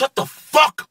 Shut the fuck